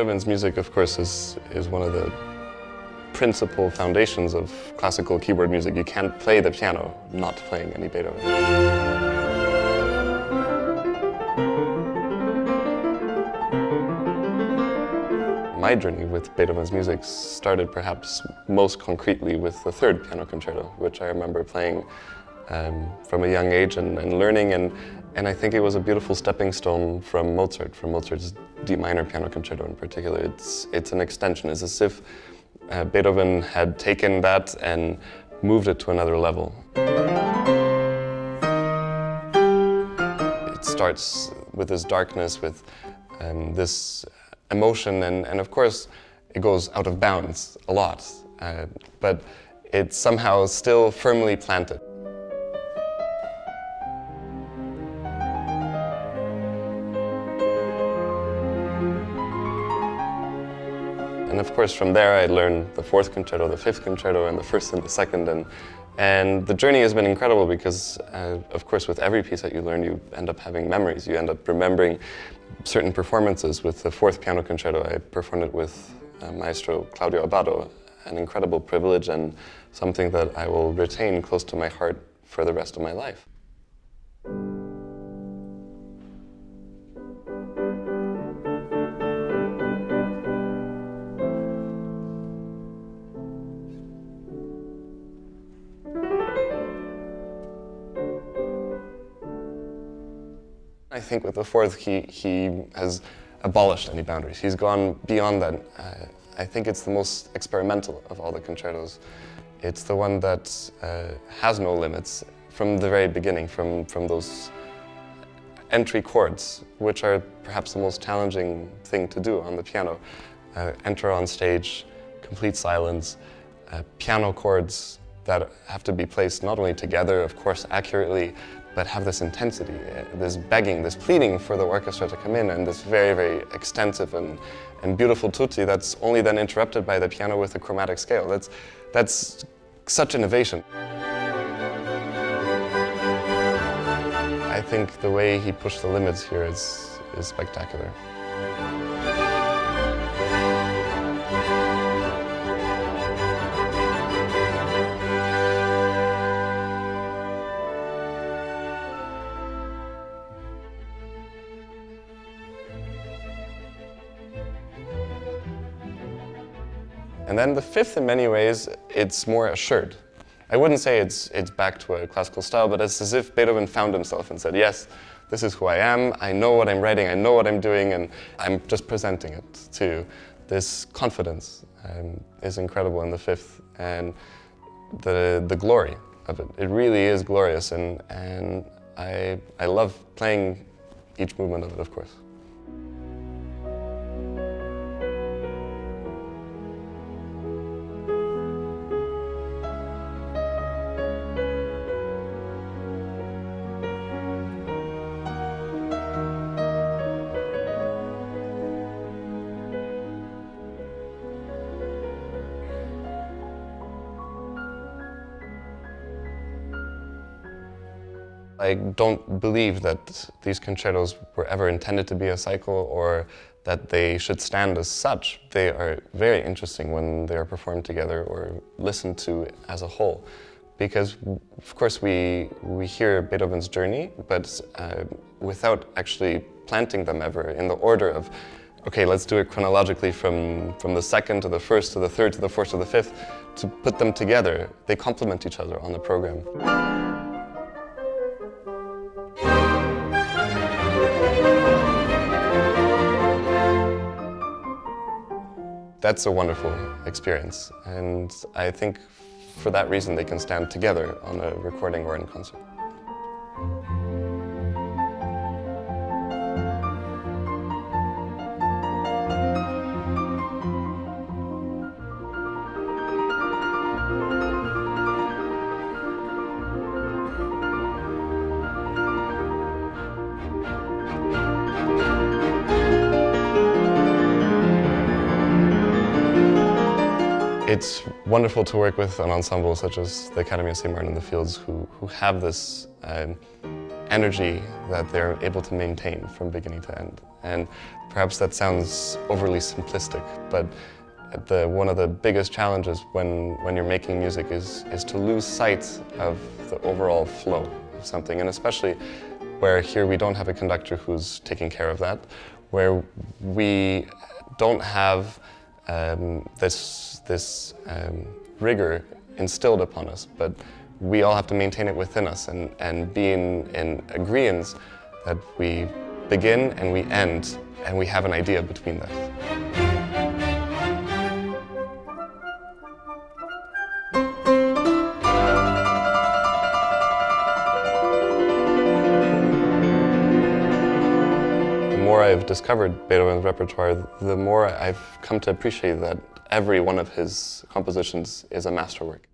Beethoven's music, of course, is, is one of the principal foundations of classical keyboard music. You can't play the piano not playing any Beethoven. My journey with Beethoven's music started perhaps most concretely with the third piano concerto, which I remember playing um, from a young age and, and learning and, and I think it was a beautiful stepping stone from Mozart, from Mozart's D minor piano concerto in particular. It's, it's an extension. It's as if uh, Beethoven had taken that and moved it to another level. It starts with this darkness, with um, this emotion, and, and of course it goes out of bounds a lot, uh, but it's somehow still firmly planted. And of course, from there, I learned the fourth concerto, the fifth concerto, and the first and the second. And, and the journey has been incredible because, uh, of course, with every piece that you learn, you end up having memories. You end up remembering certain performances. With the fourth piano concerto, I performed it with uh, Maestro Claudio Abbado, an incredible privilege and something that I will retain close to my heart for the rest of my life. I think with the fourth, he, he has abolished any boundaries. He's gone beyond that. Uh, I think it's the most experimental of all the concertos. It's the one that uh, has no limits from the very beginning, from, from those entry chords, which are perhaps the most challenging thing to do on the piano. Uh, enter on stage, complete silence, uh, piano chords that have to be placed not only together, of course, accurately, but have this intensity, this begging, this pleading for the orchestra to come in, and this very, very extensive and, and beautiful tutti that's only then interrupted by the piano with a chromatic scale. That's, that's such innovation. I think the way he pushed the limits here is, is spectacular. And then the fifth, in many ways, it's more assured. I wouldn't say it's, it's back to a classical style, but it's as if Beethoven found himself and said, yes, this is who I am, I know what I'm writing, I know what I'm doing, and I'm just presenting it to you. This confidence um, is incredible in the fifth, and the, the glory of it. It really is glorious, and, and I, I love playing each movement of it, of course. I don't believe that these concertos were ever intended to be a cycle or that they should stand as such. They are very interesting when they are performed together or listened to as a whole. Because, of course, we, we hear Beethoven's journey, but uh, without actually planting them ever in the order of, okay, let's do it chronologically from, from the second to the first to the third to the fourth to the fifth, to put them together. They complement each other on the program. That's a wonderful experience, and I think for that reason they can stand together on a recording or in concert. It's wonderful to work with an ensemble such as the Academy of St. Martin in the Fields who, who have this um, energy that they're able to maintain from beginning to end. And perhaps that sounds overly simplistic, but the, one of the biggest challenges when, when you're making music is, is to lose sight of the overall flow of something, and especially where here we don't have a conductor who's taking care of that, where we don't have um, this, this um, rigor instilled upon us, but we all have to maintain it within us and, and be in, in that we begin and we end and we have an idea between that. More I've discovered Beethoven's repertoire, the more I've come to appreciate that every one of his compositions is a masterwork.